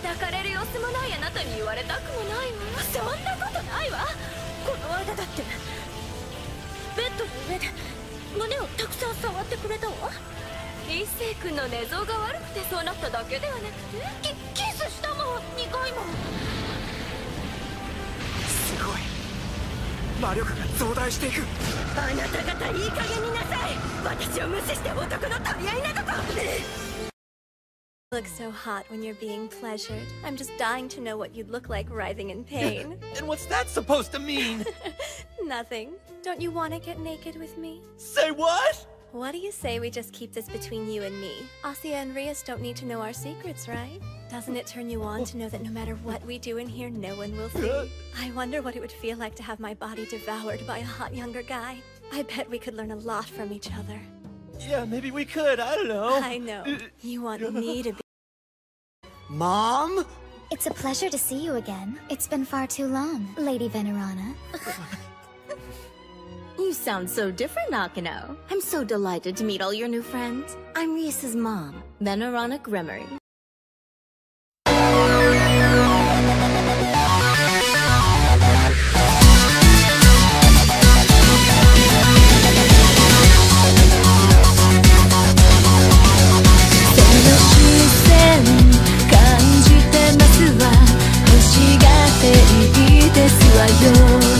抱かれる様子もないあなたに言われたくもないわ。そんなことないわこの間だってベッドの上で胸をたくさん触ってくれたわ。一星君の寝相が悪くてそうなっただけではなくて。キキスしたもん2回も。すごい。魔力が増大していく。あなた方いい加減になさい。私を無視して男の取り合いなどと。Look so hot when you're being pleasured. I'm just dying to know what you'd look like writhing in pain. And what's that supposed to mean? Nothing. Don't you want to get naked with me? Say what? What do you say we just keep this between you and me? Asia and Rias don't need to know our secrets, right? Doesn't it turn you on to know that no matter what we do in here, no one will see? I wonder what it would feel like to have my body devoured by a hot younger guy. I bet we could learn a lot from each other. Yeah, maybe we could. I don't know. I know. You want me to be. Mom? It's a pleasure to see you again. It's been far too long, Lady Venelana. You sound so different, Akeno. I'm so delighted to meet all your new friends. I'm Rias's mom, Venelana Gremory. fire